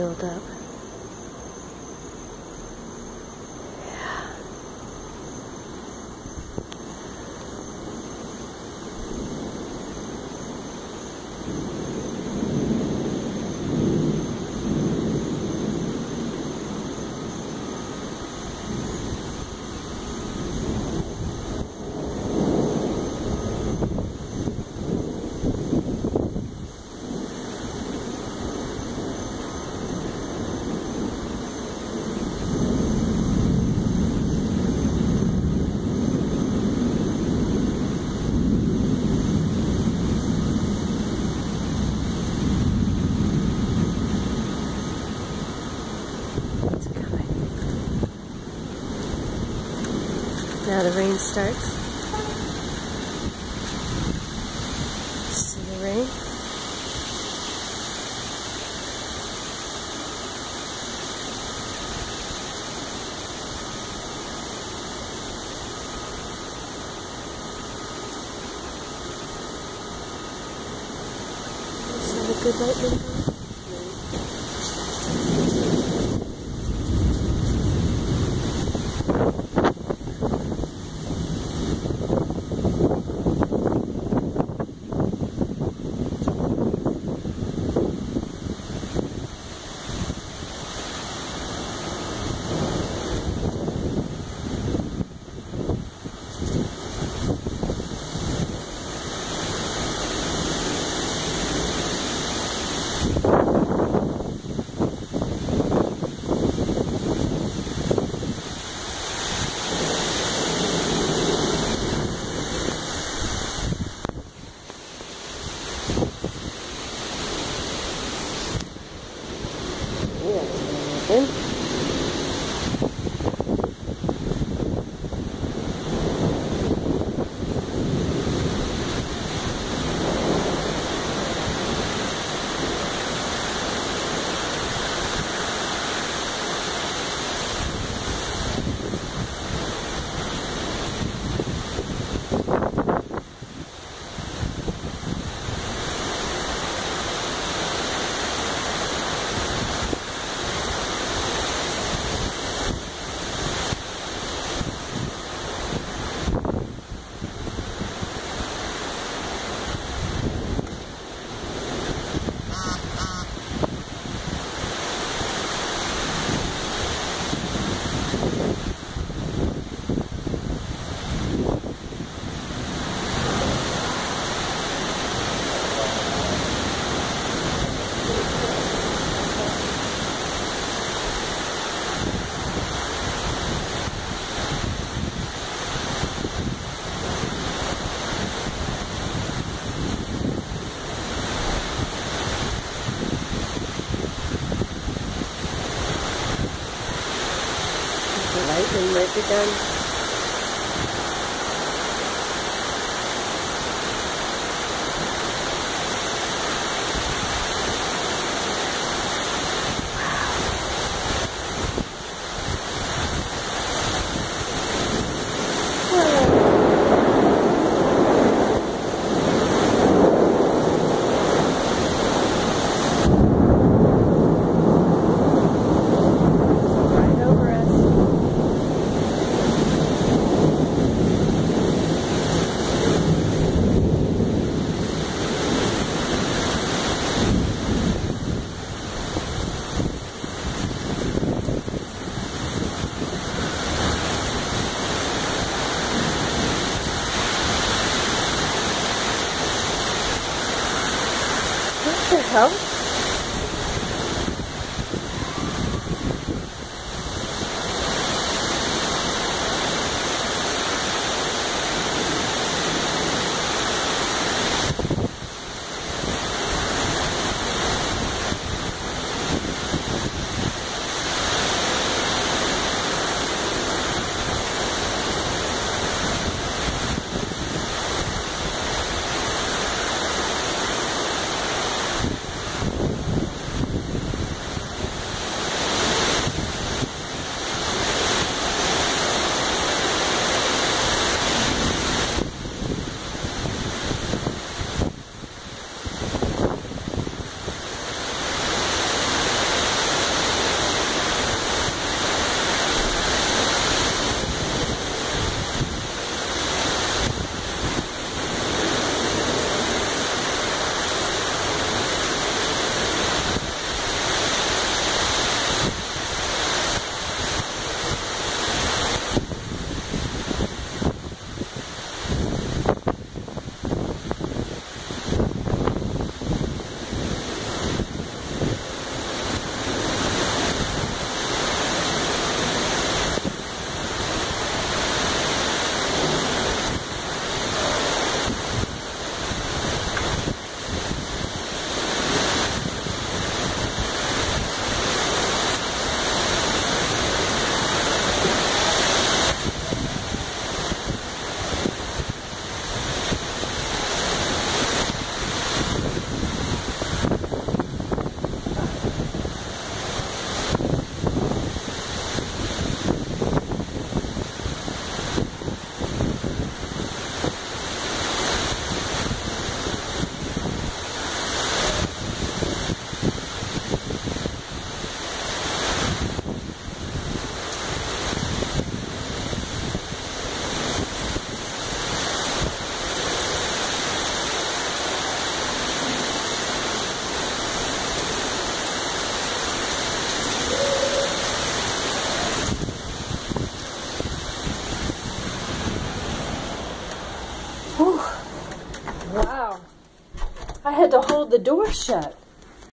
有的 Now the rain starts. See the rain? Is that a good lightning? Yeah. The lightning might be done. What had to hold the door shut.